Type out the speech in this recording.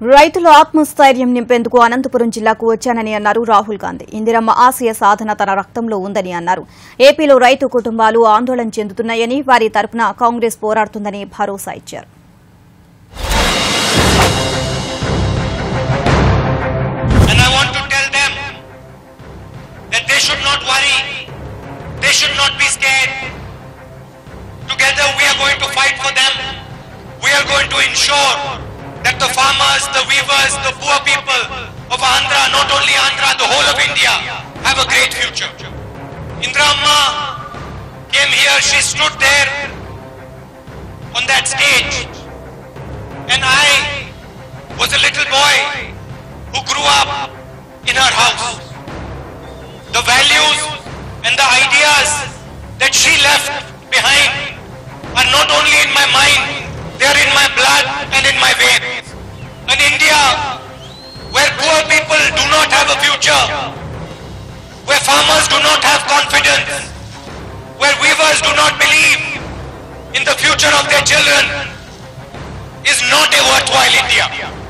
రైతుల ఆత్మస్థైర్యం నింపేందుకు అనంతపురం జిల్లాకు వచ్చానని అన్నారు రాహుల్ గాంధీ. ఇందిరమ్మ ఆశయ సాధన తన రక్తంలో ఉందని అన్నారు. ఏపీలో రైతు కుటుంబాలు ఆందోళన చెందుతున్నాయని వారి తరపున కాంగ్రెస్ పోరాడుతుందని భరోసా ఇచ్చారు. That the farmers, the weavers, the poor people of Andhra, not only Andhra, the whole of India, have a great future. Indira Amma came here, she stood there on that stage. And I was a little boy who grew up in her house. The values and the ideas that she left behind are not only in my mind, they are in my blood and in my future, where farmers do not have confidence, where weavers do not believe in the future of their children is not a worthwhile India.